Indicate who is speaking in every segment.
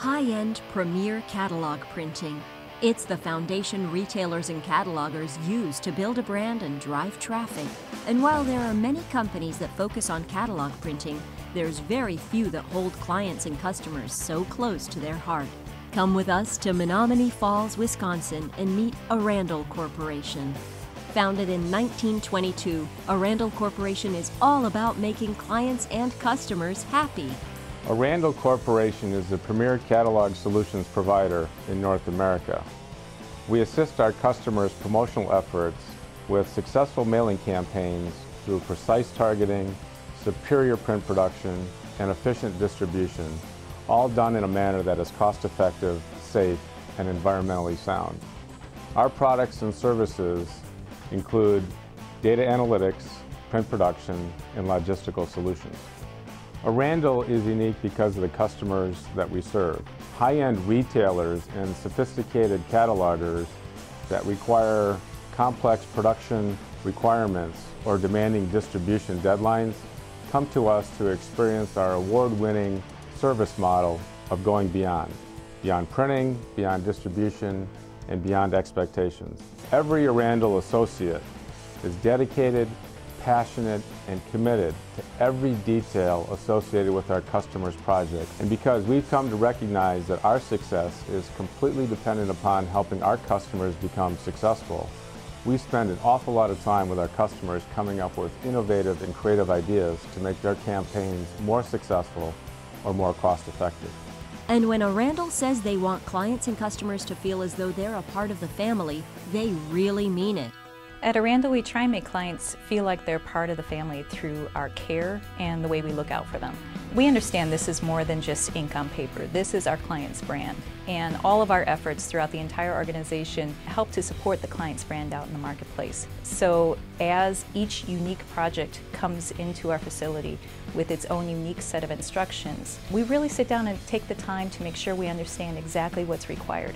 Speaker 1: High-end premier catalog printing. It's the foundation retailers and catalogers use to build a brand and drive traffic. And while there are many companies that focus on catalog printing, there's very few that hold clients and customers so close to their heart. Come with us to Menomonee Falls, Wisconsin and meet Arandell Corporation. Founded in 1922, Arandell Corporation is all about making clients and customers happy.
Speaker 2: Arandell Corporation is the premier catalog solutions provider in North America. We assist our customers' promotional efforts with successful mailing campaigns through precise targeting, superior print production, and efficient distribution, all done in a manner that is cost-effective, safe, and environmentally sound. Our products and services include data analytics, print production, and logistical solutions. Arandell is unique because of the customers that we serve. High-end retailers and sophisticated catalogers that require complex production requirements or demanding distribution deadlines come to us to experience our award-winning service model of going beyond. Beyond printing, beyond distribution, and beyond expectations. Every Arandell associate is dedicated, passionate, and committed to every detail associated with our customers' projects. And because we've come to recognize that our success is completely dependent upon helping our customers become successful, we spend an awful lot of time with our customers coming up with innovative and creative ideas to make their campaigns more successful or more cost-effective.
Speaker 1: And when Arandell says they want clients and customers to feel as though they're a part of the family, they really mean it.
Speaker 3: At Arandell, we try and make clients feel like they're part of the family through our care and the way we look out for them. We understand this is more than just ink on paper. This is our client's brand. And all of our efforts throughout the entire organization help to support the client's brand out in the marketplace. So as each unique project comes into our facility with its own unique set of instructions, we really sit down and take the time to make sure we understand exactly what's required.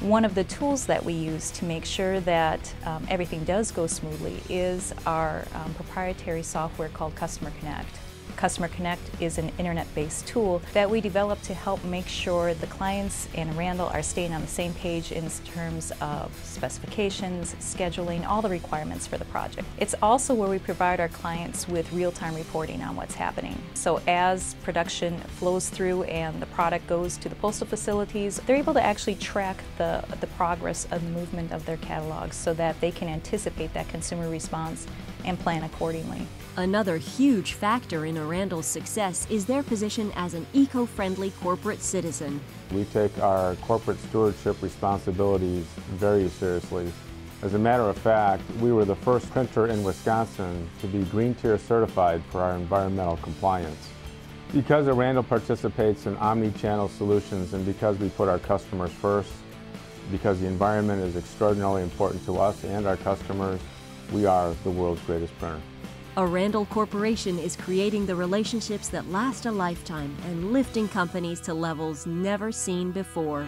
Speaker 3: One of the tools that we use to make sure that um, everything does go smoothly is our um, proprietary software called Customer Connect. Customer Connect is an internet-based tool that we developed to help make sure the clients and Arandell are staying on the same page in terms of specifications, scheduling, all the requirements for the project. It's also where we provide our clients with real-time reporting on what's happening. So as production flows through and the product goes to the postal facilities, they're able to actually track the, the progress of movement of their catalogs so that they can anticipate that consumer response and plan accordingly.
Speaker 1: Another huge factor in Arandell's success is their position as an eco-friendly corporate citizen.
Speaker 2: We take our corporate stewardship responsibilities very seriously. As a matter of fact, we were the first printer in Wisconsin to be Green Tier certified for our environmental compliance. Because Arandell participates in omni-channel solutions and because we put our customers first, because the environment is extraordinarily important to us and our customers, we are the world's greatest printer.
Speaker 1: Arandell Corporation is creating the relationships that last a lifetime and lifting companies to levels never seen before.